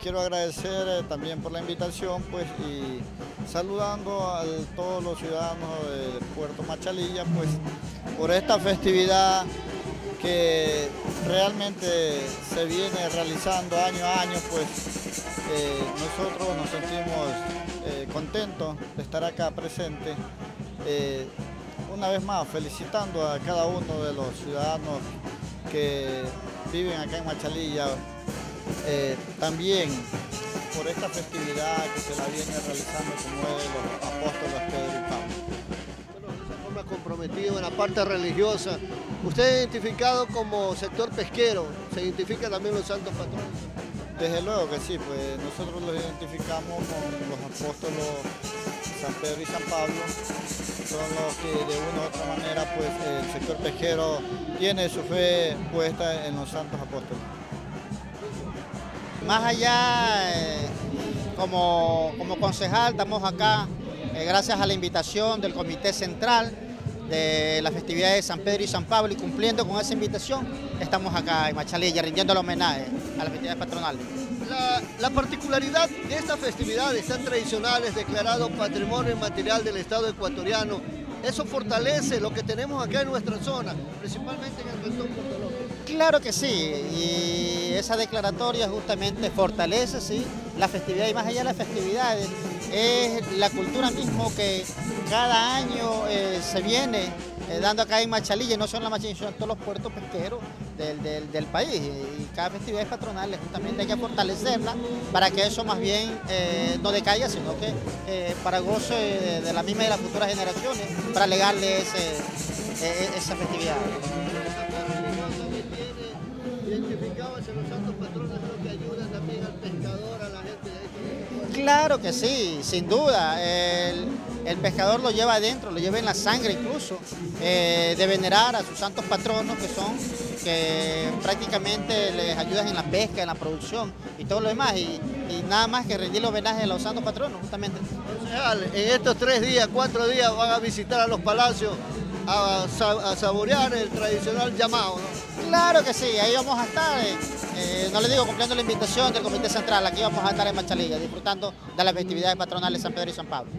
quiero agradecer eh, también por la invitación pues, y saludando a todos los ciudadanos de Puerto Machalilla pues, por esta festividad que realmente se viene realizando año a año, pues eh, nosotros nos sentimos eh, contentos de estar acá presentes. una vez más, felicitando a cada uno de los ciudadanos que viven acá en Machalilla, eh, también por esta festividad que se la viene realizando como los apóstoles Pedro y Pablo. De esa forma comprometido en la parte religiosa. Usted es identificado como sector pesquero, ¿se identifica también los santos patrones? Desde luego que sí, pues nosotros los identificamos con los apóstolos San Pedro y San Pablo, son los que de una u otra manera pues el sector pesquero tiene su fe puesta en los santos apóstoles. Más allá, eh, como, concejal, estamos acá eh, gracias a la invitación del Comité Central de las festividades de San Pedro y San Pablo y cumpliendo con esa invitación, estamos acá en Machalilla rindiendo el homenaje a las festividades patronales. La, la, particularidad de estas festividades tan tradicionales declarado Patrimonio Inmaterial del Estado ecuatoriano, eso fortalece lo que tenemos acá en nuestra zona, principalmente en el cantón Puerto Claro que sí, y esa declaratoria justamente fortalece ¿sí? la festividad y más allá de las festividades, es la cultura mismo que cada año eh, se viene eh, dando acá en Machalilla, no son la Machalilla, son todos los puertos pesqueros del, país y cada festividad patronal justamente hay que fortalecerla para que eso más bien eh, no decaiga, sino que para goce de, la misma y de las futuras generaciones, para legarle esa festividad los santos patrones que ayudan también al pescador, a la gente de Claro que sí, sin duda. El, pescador lo lleva adentro, lo lleva en la sangre incluso, eh, de venerar a sus santos patronos que son, que prácticamente les ayudan en la pesca, en la producción y todo lo demás. Y, nada más que rendir los homenaje a los santos patronos, justamente. En estos tres días, cuatro días van a visitar a los palacios a, saborear el tradicional llamado. Claro que sí, ahí vamos a estar, eh, eh, no le digo cumpliendo la invitación del Comité Central, aquí vamos a estar en Machalilla disfrutando de las festividades patronales de San Pedro y San Pablo.